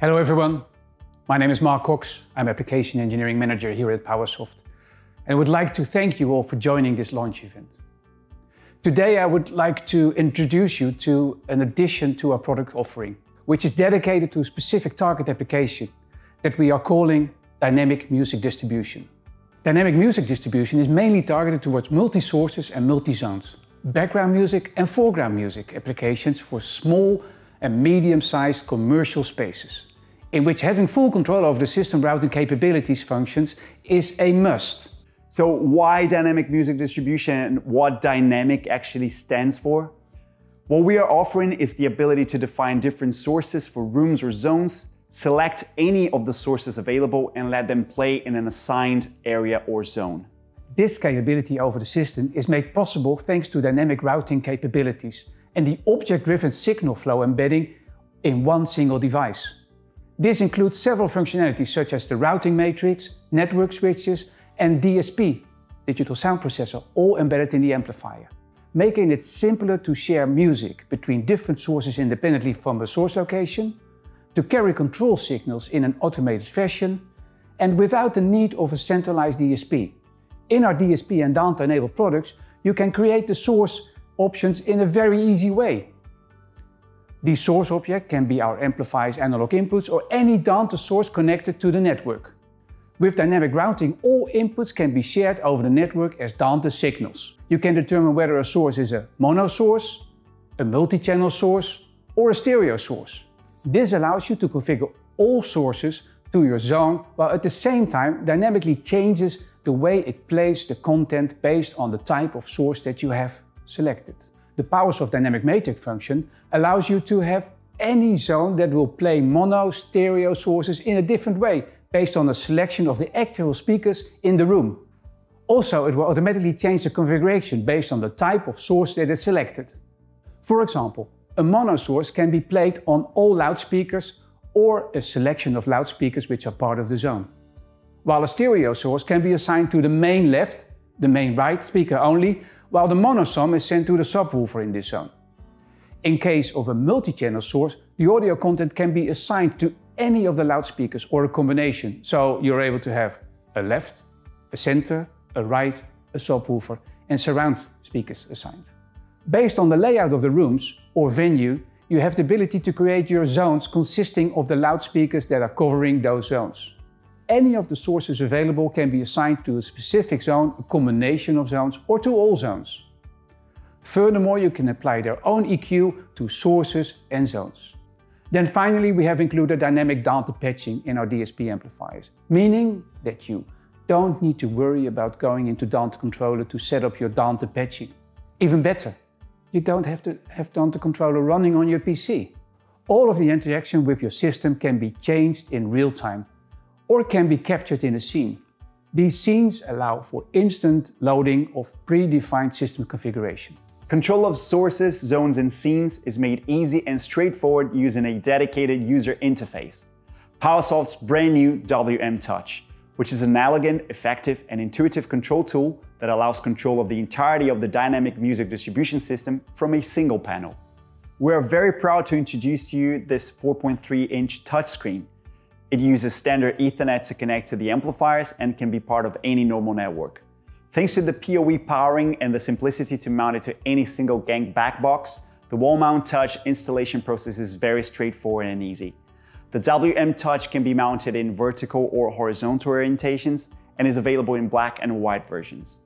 Hello everyone, my name is Mark Cox. I'm Application Engineering Manager here at PowerSoft and would like to thank you all for joining this launch event. Today I would like to introduce you to an addition to our product offering, which is dedicated to a specific target application that we are calling Dynamic Music Distribution. Dynamic Music Distribution is mainly targeted towards multi-sources and multi-zones, background music and foreground music applications for small and medium-sized commercial spaces, in which having full control over the system routing capabilities functions is a must. So why dynamic music distribution and what dynamic actually stands for? What we are offering is the ability to define different sources for rooms or zones, select any of the sources available and let them play in an assigned area or zone. This scalability over the system is made possible thanks to dynamic routing capabilities and the object-driven signal flow embedding in one single device. This includes several functionalities such as the routing matrix, network switches and DSP, digital sound processor, all embedded in the amplifier, making it simpler to share music between different sources independently from the source location, to carry control signals in an automated fashion, and without the need of a centralized DSP. In our DSP and Dante enabled products, you can create the source options in a very easy way. The source object can be our amplifier's analog inputs or any Dante source connected to the network. With dynamic routing, all inputs can be shared over the network as Dante signals. You can determine whether a source is a mono source, a multi-channel source, or a stereo source. This allows you to configure all sources to your zone, while at the same time dynamically changes the way it plays the content based on the type of source that you have selected. The powers of Dynamic Matrix function allows you to have any zone that will play mono stereo sources in a different way based on a selection of the actual speakers in the room. Also, it will automatically change the configuration based on the type of source that is selected. For example, a mono source can be played on all loudspeakers or a selection of loudspeakers which are part of the zone. While a stereo source can be assigned to the main left, the main right speaker only, while the mono sum is sent to the subwoofer in this zone. In case of a multi-channel source, the audio content can be assigned to any of the loudspeakers or a combination. So you're able to have a left, a center, a right, a subwoofer and surround speakers assigned. Based on the layout of the rooms or venue, you have the ability to create your zones consisting of the loudspeakers that are covering those zones. Any of the sources available can be assigned to a specific zone, a combination of zones or to all zones. Furthermore, you can apply their own EQ to sources and zones. Then finally, we have included dynamic Dante patching in our DSP amplifiers, meaning that you don't need to worry about going into Dante controller to set up your Dante patching. Even better, you don't have to have Dante controller running on your PC. All of the interaction with your system can be changed in real time or can be captured in a scene. These scenes allow for instant loading of predefined system configuration. Control of sources, zones, and scenes is made easy and straightforward using a dedicated user interface. PowerSoft's brand new WM Touch, which is an elegant, effective, and intuitive control tool that allows control of the entirety of the dynamic music distribution system from a single panel. We are very proud to introduce to you this 4.3-inch touchscreen. It uses standard Ethernet to connect to the amplifiers and can be part of any normal network. Thanks to the PoE powering and the simplicity to mount it to any single gang back box, the wall mount touch installation process is very straightforward and easy. The WM Touch can be mounted in vertical or horizontal orientations and is available in black and white versions.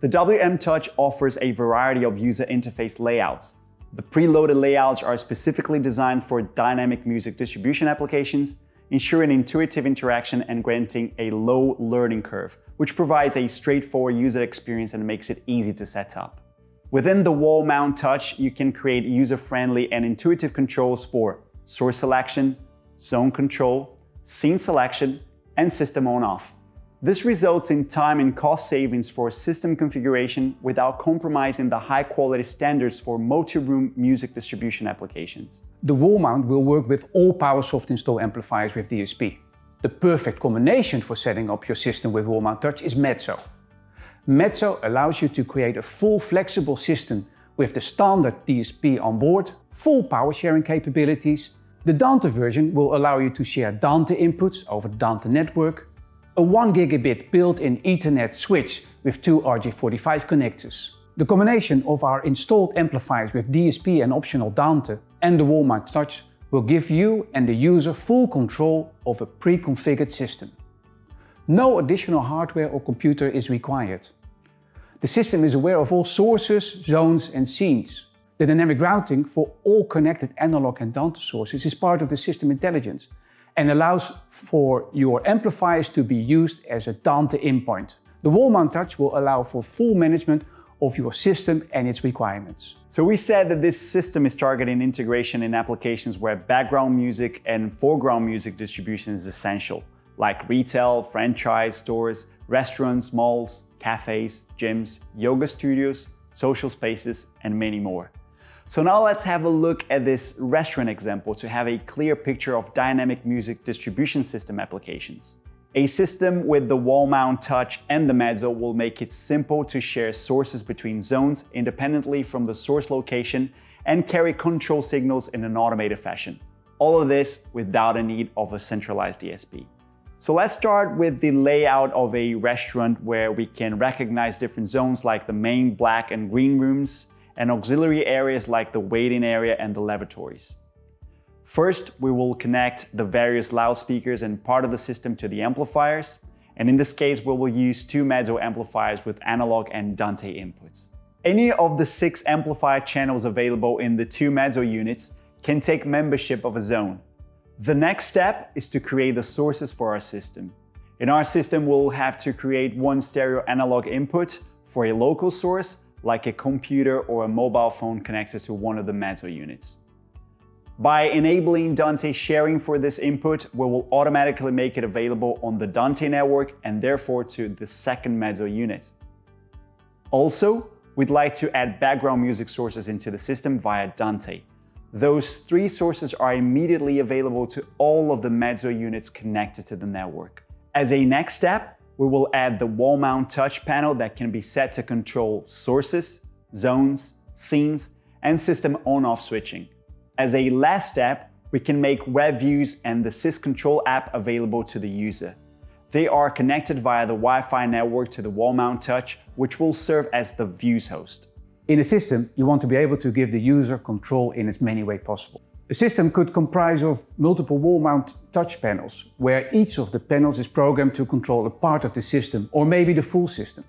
The WM Touch offers a variety of user interface layouts. The preloaded layouts are specifically designed for dynamic music distribution applications, ensuring intuitive interaction and granting a low learning curve, which provides a straightforward user experience and makes it easy to set up. Within the wall mount touch, you can create user-friendly and intuitive controls for source selection, zone control, scene selection, and system on-off. This results in time and cost savings for system configuration without compromising the high quality standards for multi-room music distribution applications. The wall mount will work with all PowerSoft install amplifiers with DSP. The perfect combination for setting up your system with wall mount touch is Mezzo. Mezzo allows you to create a full flexible system with the standard DSP on board, full power sharing capabilities, The Dante version will allow you to share Dante inputs over the Dante network, a 1 gigabit built-in Ethernet switch with two RJ45 connectors. The combination of our installed amplifiers with DSP and optional Dante and the wall mount touch will give you and the user full control of a pre-configured system. No additional hardware or computer is required. The system is aware of all sources, zones and scenes. The dynamic routing for all connected analog and Dante sources is part of the system intelligence and allows for your amplifiers to be used as a Dante endpoint. The wall mount touch will allow for full management of your system and its requirements. So we said that this system is targeting integration in applications where background music and foreground music distribution is essential, like retail, franchise stores, restaurants, malls, cafes, gyms, yoga studios, social spaces, and many more. So now let's have a look at this restaurant example to have a clear picture of dynamic music distribution system applications. A system with the wall mount touch and the mezzo will make it simple to share sources between zones independently from the source location and carry control signals in an automated fashion. All of this without a need of a centralized DSP. So let's start with the layout of a restaurant where we can recognize different zones like the main black and green rooms and auxiliary areas like the waiting area and the lavatories. First, we will connect the various loudspeakers and part of the system to the amplifiers. And in this case, we will use two mezzo amplifiers with analog and Dante inputs. Any of the six amplifier channels available in the two mezzo units can take membership of a zone. The next step is to create the sources for our system. In our system, we'll have to create one stereo analog input for a local source, like a computer or a mobile phone connected to one of the mezzo units. By enabling Dante sharing for this input, we will automatically make it available on the Dante network and therefore to the second mezzo unit. Also, we'd like to add background music sources into the system via Dante. Those three sources are immediately available to all of the mezzo units connected to the network. As a next step, we will add the wall mount touch panel that can be set to control sources, zones, scenes, and system on-off switching. As a last step, we can make web views and the syscontrol app available to the user. They are connected via the Wi-Fi network to the wall mount touch, which will serve as the views host. In a system, you want to be able to give the user control in as many ways possible. A system could comprise of multiple wall mount touch panels, where each of the panels is programmed to control a part of the system or maybe the full system.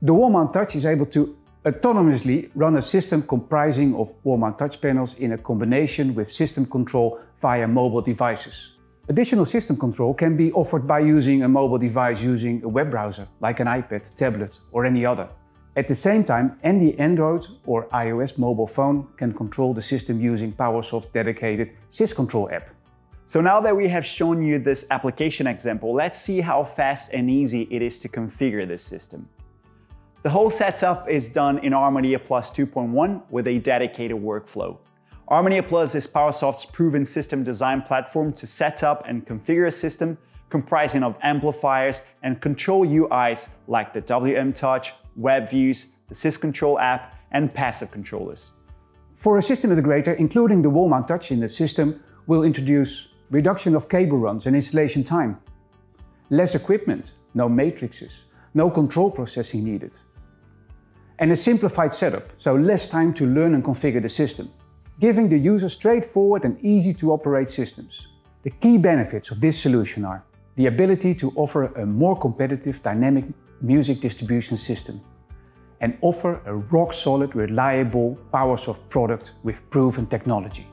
The wall mount touch is able to autonomously run a system comprising of wall mount touch panels in a combination with system control via mobile devices. Additional system control can be offered by using a mobile device using a web browser, like an iPad, tablet or any other. At the same time, any Android or iOS mobile phone can control the system using PowerSoft's dedicated syscontrol app. So now that we have shown you this application example, let's see how fast and easy it is to configure this system. The whole setup is done in Armonia Plus 2.1 with a dedicated workflow. Armonia Plus is PowerSoft's proven system design platform to set up and configure a system comprising of amplifiers and control UIs like the WM Touch, web views, the syscontrol app, and passive controllers. For a system integrator, including the wall mount touch in the system will introduce reduction of cable runs and installation time, less equipment, no matrices, no control processing needed, and a simplified setup, so less time to learn and configure the system, giving the user straightforward and easy to operate systems. The key benefits of this solution are the ability to offer a more competitive dynamic music distribution system and offer a rock-solid, reliable PowerSoft product with proven technology.